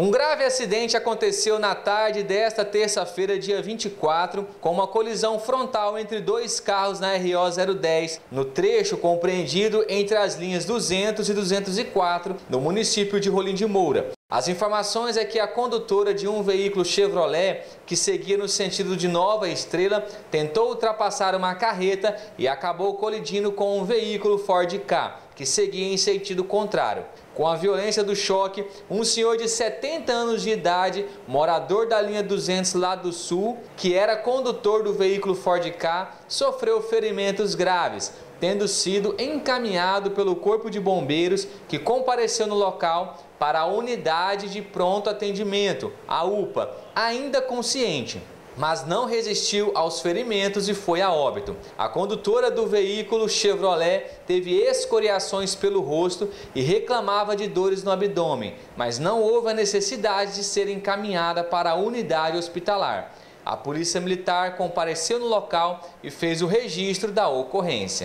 Um grave acidente aconteceu na tarde desta terça-feira, dia 24, com uma colisão frontal entre dois carros na RO 010, no trecho compreendido entre as linhas 200 e 204, no município de Rolim de Moura. As informações é que a condutora de um veículo Chevrolet que seguia no sentido de Nova Estrela tentou ultrapassar uma carreta e acabou colidindo com um veículo Ford K que seguia em sentido contrário. Com a violência do choque, um senhor de 70 anos de idade, morador da linha 200 lá do sul, que era condutor do veículo Ford K, sofreu ferimentos graves, tendo sido encaminhado pelo Corpo de Bombeiros, que compareceu no local para a unidade de pronto atendimento, a UPA, ainda consciente mas não resistiu aos ferimentos e foi a óbito. A condutora do veículo Chevrolet teve escoriações pelo rosto e reclamava de dores no abdômen, mas não houve a necessidade de ser encaminhada para a unidade hospitalar. A Polícia Militar compareceu no local e fez o registro da ocorrência.